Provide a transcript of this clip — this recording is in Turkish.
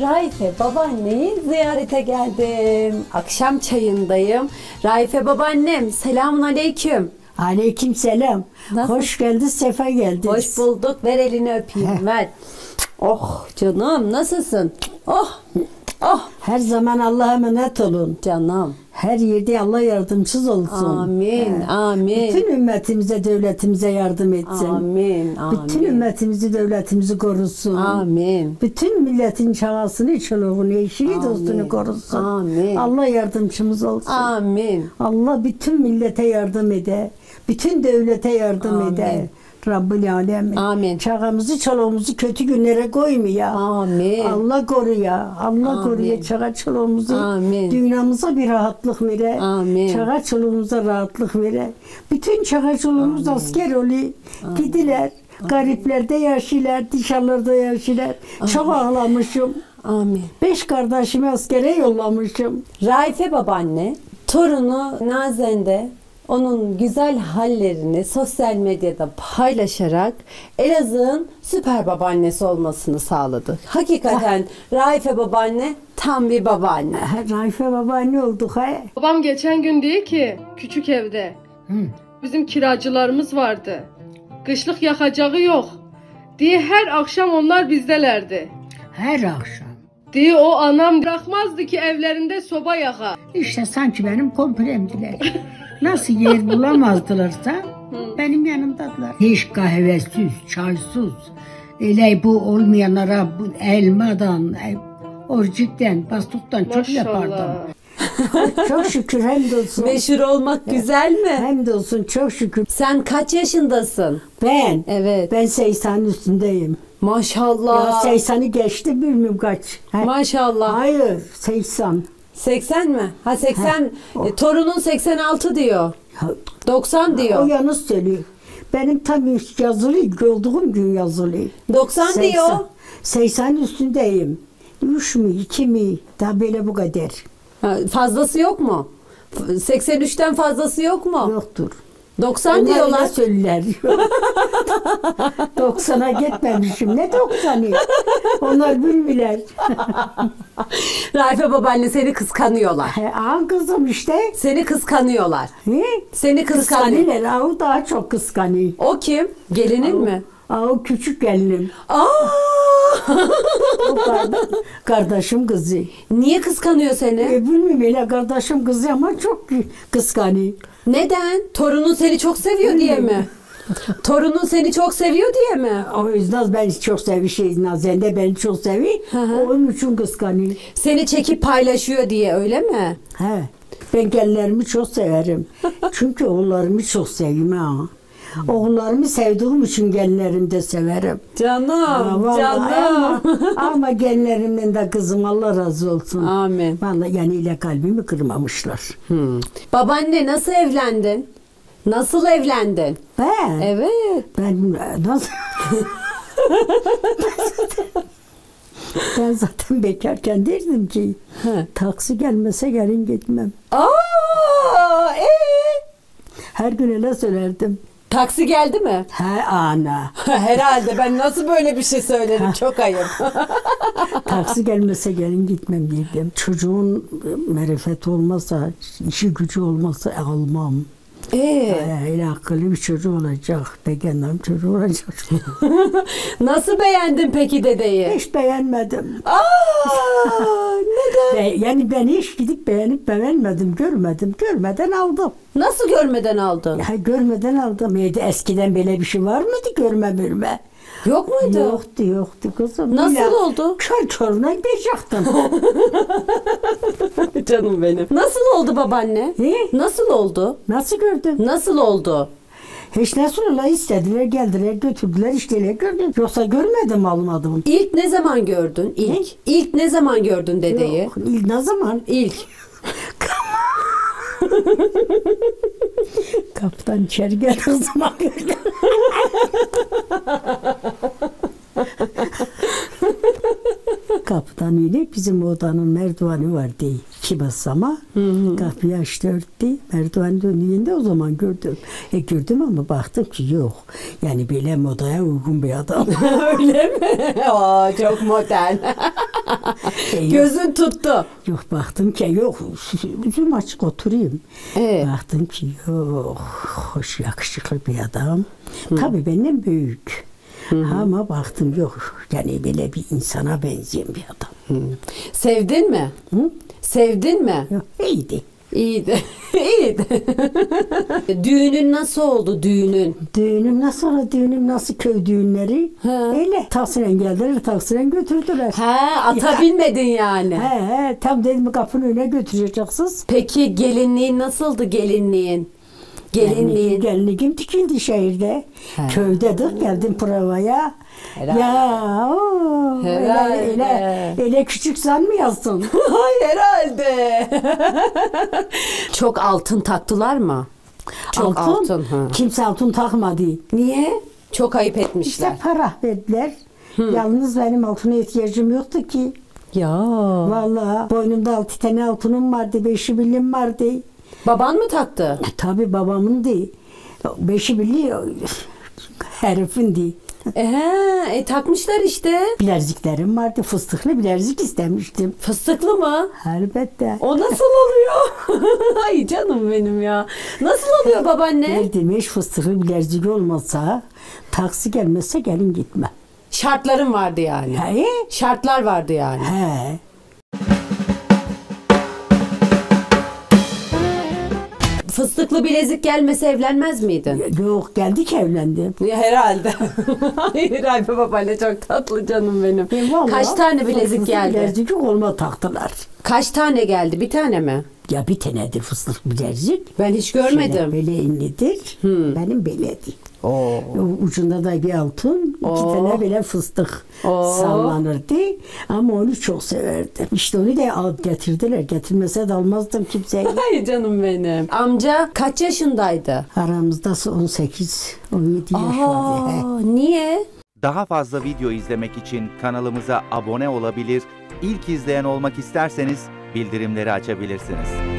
Raife babaanneyi ziyarete geldim. Akşam çayındayım. Raife babaannem selamun aleyküm. Aleyküm selam. Nasıl? Hoş geldin, sefa geldin. Hoş bulduk. Ver elini öpeyim ver. Oh canım nasılsın? Oh oh Her zaman Allah'a emanet olun. canım. Her yerde Allah yardımcısız olsun. Amin amin. Bütün ümmetimize, devletimize yardım etsin. Amin Bütün amin. ümmetimizi, devletimizi korusun. Amin. Bütün milletin çağasını, çoluğunu, eşini, dostunu korusun. Amin. Allah yardımcımız olsun. Amin. Allah bütün millete yardım ede. Bütün devlete yardım Amin. ede. Rabbül Alemin. Amin. Çağımızı çoluğumuzu kötü günlere koymuyor. Amin. Allah koruyor. Allah Amin. koruyor çağa çoluğumuzu. Amin. Dünyamıza bir rahatlık vere. Amin. Çağa çoluğumuza rahatlık vere. Bütün çağa çoluğumuz asker oluyor. Gidiler. Gariplerde yaşıyorlar, dışarılarda yaşıyorlar. Çok ağlamışım. Amin. Beş kardeşimi askere yollamışım. Raife babaanne torunu Nazen'de onun güzel hallerini sosyal medyada paylaşarak Elazığ'ın süper babaannesi olmasını sağladı. Hakikaten Raife babaanne tam bir babaanne. Raife babaanne olduk ha. Babam geçen gün diyor ki küçük evde bizim kiracılarımız vardı. Kışlık yakacağı yok. Diye her akşam onlar bizdelerdi. Her akşam. Diye o anam bırakmazdı ki evlerinde soba yaka. İşte sanki benim kompremdiler. Nasıl yer bulamazdılarsa benim yanımdadılar. Hiç kahvesiz, çaysız. Öyle bu olmayanlara bu elmadan, e, orcikten, bastuktan çok yapardım. Çok şükür hamdolsun. Meşhur olmak güzel mi? Hamdolsun çok şükür. Sen kaç yaşındasın? Ben, Evet. ben 80'in üstündeyim. Ya Maşallah. 80'i geçti bilmiyorum kaç. Ha, Maşallah. Hayır 80. 80 mi? Ha 80. E, torunun 86 diyor. Ha, 90 O diyor. yanlış söylüyor. Benim tam yazılı olduğum gün yazılı. 90 diyor. 80 üstündeyim. 3 mü 2 mi daha böyle bu kadar. Ha, fazlası yok mu? F- 83'ten fazlası yok mu? Yoktur. 90 Onlar diyorlar. öyle söylerler. 90'a gitmemişim. Ne 90'ı? Onlar bilmiyorlar. Raife babaanne seni kıskanıyorlar. He, Ağam kızım işte. Seni kıskanıyorlar. He? Seni kıskanıyor. Kıskanıyorlar. Ağam daha çok kıskanıyor. O kim? Gelinin mi? Ağam küçük gelinim. Aa! O kardeşim kızı. Niye kıskanıyor seni? E, bilmiyorum öyle kardeşim kızı ama çok kıskanıyor. Neden? Torunun seni çok seviyor diye mi? Torunun seni çok seviyor diye mi? O yüzden beni çok seviyor. Şey, Nazen de beni çok seviyor. hı. Onun için kıskanıyor. Seni çekip paylaşıyor diye öyle mi? He. Ben gelinlerimi çok severim. Çünkü oğullarımı çok seviyorum ha. Oğullarımı sevdiğim için gelinlerimi de severim. Canım, Ha, vallahi Ama, ama gelinlerimden de kızım Allah razı olsun. Amin. Vallahi yani ile kalbimi kırmamışlar. Hmm. Babaanne nasıl evlendin? Nasıl evlendin? Ben, Evet. ben nasıl... ben zaten bekarken derdim ki He. taksi gelmese gelin gitmem. Aa, ee? Her gün öyle söylerdim. Taksi geldi mi? He ana. Herhalde ben nasıl böyle bir şey söylerim çok ayıp. Taksi gelmese gelin gitmem dedim. Çocuğun marifet olmasa, işi gücü olmasa almam. ee, Ee, öyle akıllı bir çocuğu olacak. Beğenmem çocuğu olacak. nasıl beğendin peki dedeyi? Hiç beğenmedim. Aa, neden? Be- yani ben hiç gidip beğenip beğenmedim, görmedim. Görmeden aldım. Nasıl görmeden aldın? Ya, görmeden aldım. Neydi eskiden böyle bir şey var mıydı görme görme? Yok muydu? Yoktu yoktu kızım. Nasıl Ya, oldu? Kör körüne gidecektim. Canım benim. Nasıl oldu babaanne? Ne? Nasıl oldu? Nasıl gördün? Nasıl oldu? Hiç ola istediler, geldiler, götürdüler, işteler gördüm. Yoksa görmedim, almadım. İlk ne zaman gördün? İlk. İlk ne zaman gördün dedeyi? Yok, il- ne zaman? İlk. Kaptan içeri geldi o zaman gördüm. Kaptan yine bizim odanın merdiveni vardı. İki basama. Kapıyı açtı örttü. Merdiven döndüğünde o zaman gördüm. E gördüm ama baktım ki yok. Yani böyle modaya uygun bir adam. Öyle mi? Aa, çok modern. E, Gözün tuttu. yok baktım ki yok yüzüm açık oturayım. Ee? Baktım ki yok hoş yakışıklı bir adam. Tabii benden büyük. Ama baktım yok yani böyle bir insana benzeyen bir adam. Sevdin mi? Hı? Sevdin mi? Yok, iyiydi. İyiydi. İyiydi. Düğünün nasıl oldu düğünün? Düğünüm nasıl oldu? Düğünüm nasıl köy düğünleri? Ha. Öyle. Taksiren geldiler, taksiren götürdüler. He ata binmedin yani. He, he, tam dedim kapının önüne götüreceksiniz. Peki gelinliğin nasıldı gelinliğin? Gelinliğin. Gelinliğim dikildi şehirde. He. Köydedik geldim provaya. Herhalde. Ya o, Herhalde. öyle, öyle küçük sanmıyorsun. Ay herhalde. Çok altın taktılar mı? Çok altın. ha. Kimse altın takmadı. Niye? Çok ayıp İşte etmişler. para verdiler. Yalnız benim altına ihtiyacım yoktu ki. Ya. Vallahi boynumda altı tane altınım vardı, beşi bilim vardı. Baban mı taktı? E, Tabii babamın değil. Beşi birliği herifin değil. Ee, e, takmışlar işte. Bileziklerim vardı. Fıstıklı bilezik istemiştim. Fıstıklı mı? Elbette. O nasıl oluyor? Ay canım benim ya. Nasıl oluyor babaanne? Verdim hiç fıstıklı bilezik olmasa taksi gelmezse gelin gitme. Şartların vardı yani. He? Şartlar vardı yani. He. Fıstıklı bilezik gelmese evlenmez miydin? Yok geldik evlendim. Ya herhalde. herhalde babaanne çok tatlı canım benim. E, vallahi Kaç tane bilezik geldi? Bilezik olma taktılar. Kaç tane geldi? Bir tane mi? Ya bir tanedir fıstık bilezik. Ben hiç Şöyle görmedim. Beleğinlidir. Benim beledi. Oo. Ucunda da bir altın, iki Oo. tane böyle fıstık Oo. sallanırdı. Ama onu çok severdim. İşte onu da al getirdiler. Getirmese de almazdım kimseye. Ay canım benim. Amca kaç yaşındaydı? Aramızda 18, 17 yaş vardı. niye? Daha fazla video izlemek için kanalımıza abone olabilir, ilk izleyen olmak isterseniz bildirimleri açabilirsiniz.